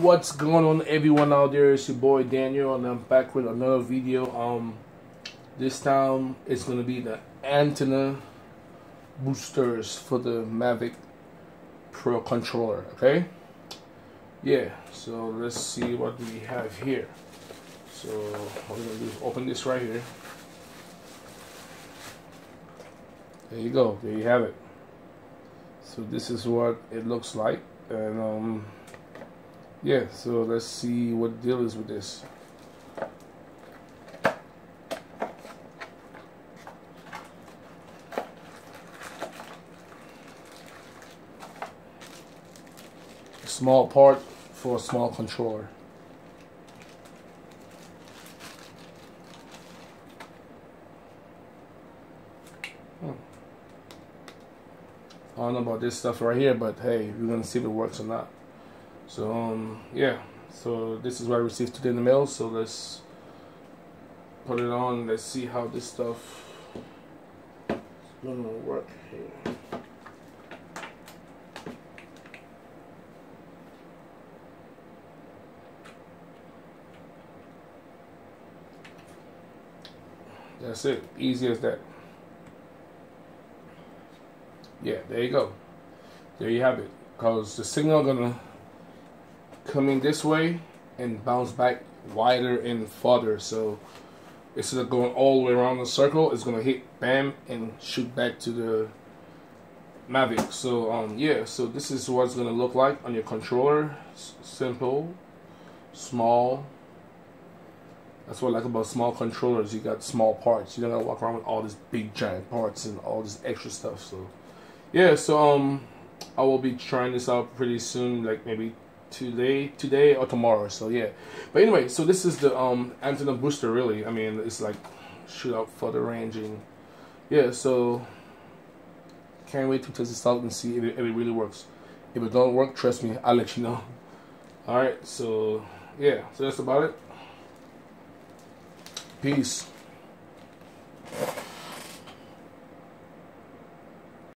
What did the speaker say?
What's going on everyone out there? It's your boy Daniel and I'm back with another video. Um this time it's gonna be the antenna boosters for the Mavic Pro controller, okay? Yeah, so let's see what we have here. So we're gonna do is open this right here. There you go, there you have it. So this is what it looks like and um yeah so let's see what the deal is with this small part for a small controller hmm. I don't know about this stuff right here, but hey, we're gonna see if it works or not. So um, yeah, so this is what I received today in the mail. So let's put it on. Let's see how this stuff is gonna work here. That's it. Easy as that. Yeah, there you go. There you have it. Cause the signal gonna coming this way and bounce back wider and farther. So instead of going all the way around the circle, it's gonna hit bam and shoot back to the Mavic. So um yeah, so this is what it's gonna look like on your controller. S simple, small. That's what I like about small controllers. You got small parts. You don't gotta walk around with all these big giant parts and all this extra stuff. So yeah, so um I will be trying this out pretty soon, like maybe today today or tomorrow so yeah. But anyway so this is the um antenna booster really. I mean it's like shoot out for the ranging. Yeah so can't wait to test this out and see if it, if it really works. If it don't work trust me i'll let you know. All right so yeah so that's about it. Peace